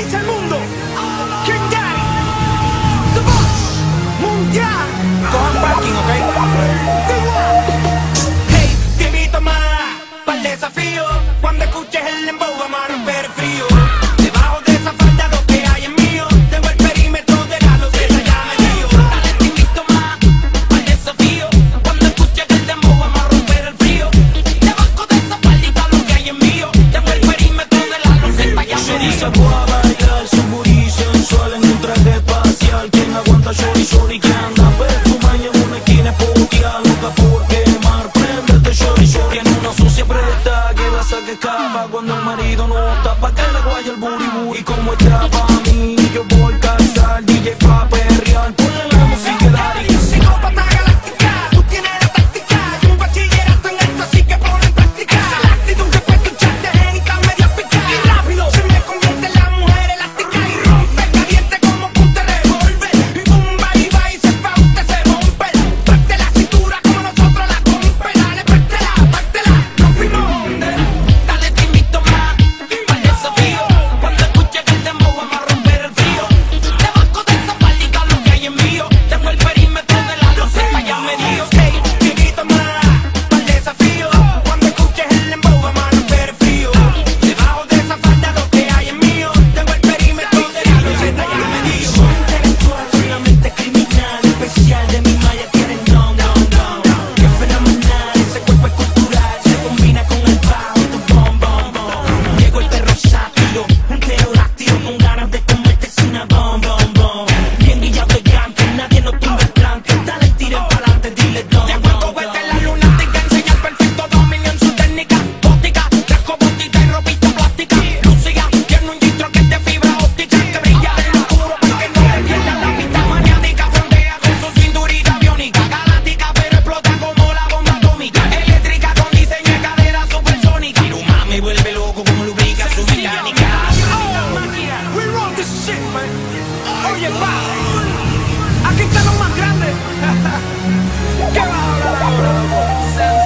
Nice and sacó a bailar su gurí sensual en un traje espacial. Quien aguanta shorty, shorty, que anda perfumada en una esquina espoteada, loca por quemar. Prendete shorty, shorty en una sucia preta que la saque escapa cuando el marido no tapa que le guaya el booty booty como estaba a mí. Yo voy a calzar DJ Pape. Oye, pa, aquí están los más grandes. ¿Qué va a hablar? ahora?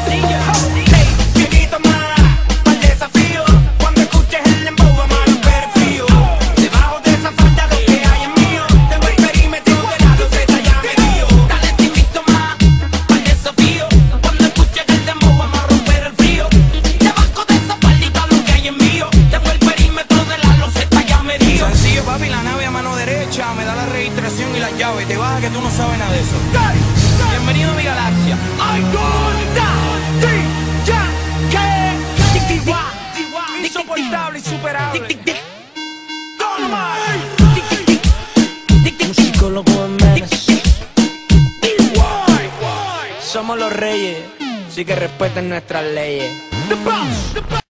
las llaves y te bajas que tú no sabes nada de eso. Bienvenido a mi galaxia. I'm gonna die, Insoportable, insuperable. Un psicólogo en Menes. Somos los reyes, sí que respeten nuestras leyes. The boss, the boss.